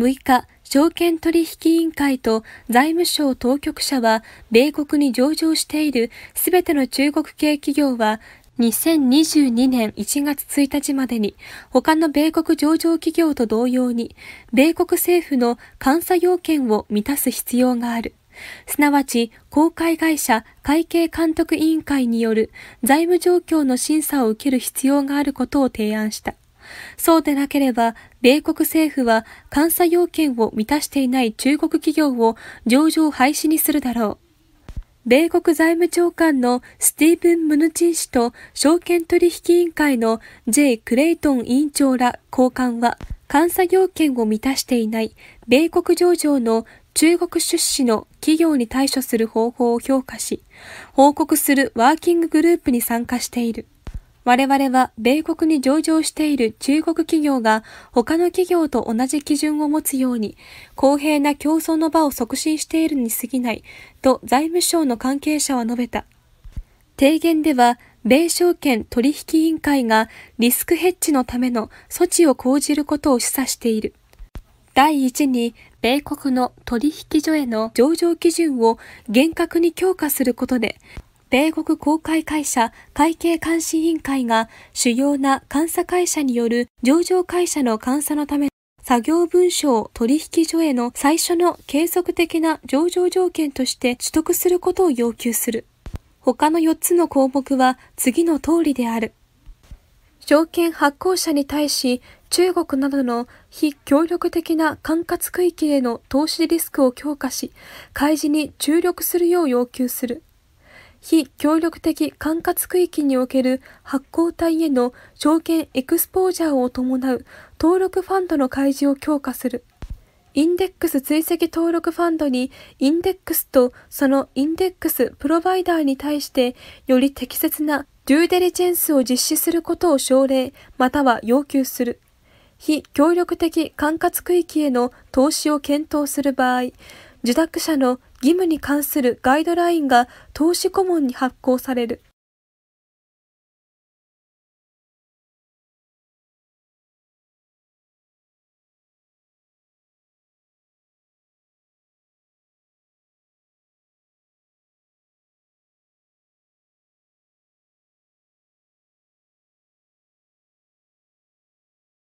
6日、証券取引委員会と財務省当局者は、米国に上場しているすべての中国系企業は、2022年1月1日までに他の米国上場企業と同様に米国政府の監査要件を満たす必要がある。すなわち、公開会社会計監督委員会による財務状況の審査を受ける必要があることを提案した。そうでなければ、米国政府は監査要件を満たしていない中国企業を上場廃止にするだろう。米国財務長官のスティーブン・ムヌチン氏と証券取引委員会の J. クレイトン委員長ら高官は、監査要件を満たしていない米国上場の中国出資の企業に対処する方法を評価し、報告するワーキンググループに参加している。我々は米国に上場している中国企業が他の企業と同じ基準を持つように公平な競争の場を促進しているに過ぎないと財務省の関係者は述べた。提言では米証券取引委員会がリスクヘッジのための措置を講じることを示唆している。第一に、米国の取引所への上場基準を厳格に強化することで、米国公開会社会計監視委員会が主要な監査会社による上場会社の監査のため作業文書を取引所への最初の継続的な上場条件として取得することを要求する。他の4つの項目は次の通りである。証券発行者に対し中国などの非協力的な管轄区域への投資リスクを強化し、開示に注力するよう要求する。非協力的管轄区域における発行体への証券エクスポージャーを伴う登録ファンドの開示を強化する。インデックス追跡登録ファンドにインデックスとそのインデックスプロバイダーに対してより適切なデューデリジェンスを実施することを奨励または要求する。非協力的管轄区域への投資を検討する場合、受託者の義務に関するガイドラインが投資顧問に発行される。